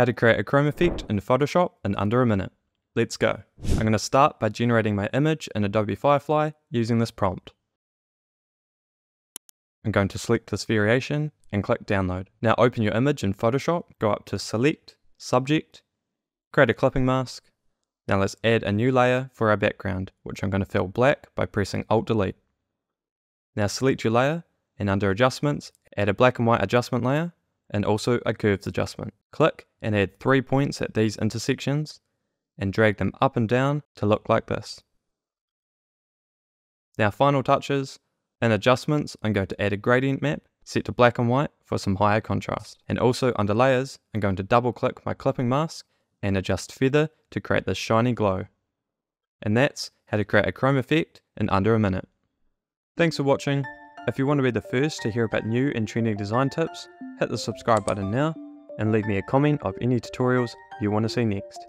how to create a chrome effect in Photoshop in under a minute. Let's go. I'm going to start by generating my image in Adobe Firefly using this prompt. I'm going to select this variation and click download. Now open your image in Photoshop, go up to select, subject, create a clipping mask. Now let's add a new layer for our background, which I'm going to fill black by pressing Alt Delete. Now select your layer and under adjustments, add a black and white adjustment layer and also a curves adjustment. Click and add three points at these intersections and drag them up and down to look like this. Now final touches, in adjustments I'm going to add a gradient map set to black and white for some higher contrast. And also under layers I'm going to double click my clipping mask and adjust feather to create this shiny glow. And that's how to create a chrome effect in under a minute. Thanks for watching. If you want to be the first to hear about new and trending design tips, hit the subscribe button now and leave me a comment of any tutorials you want to see next.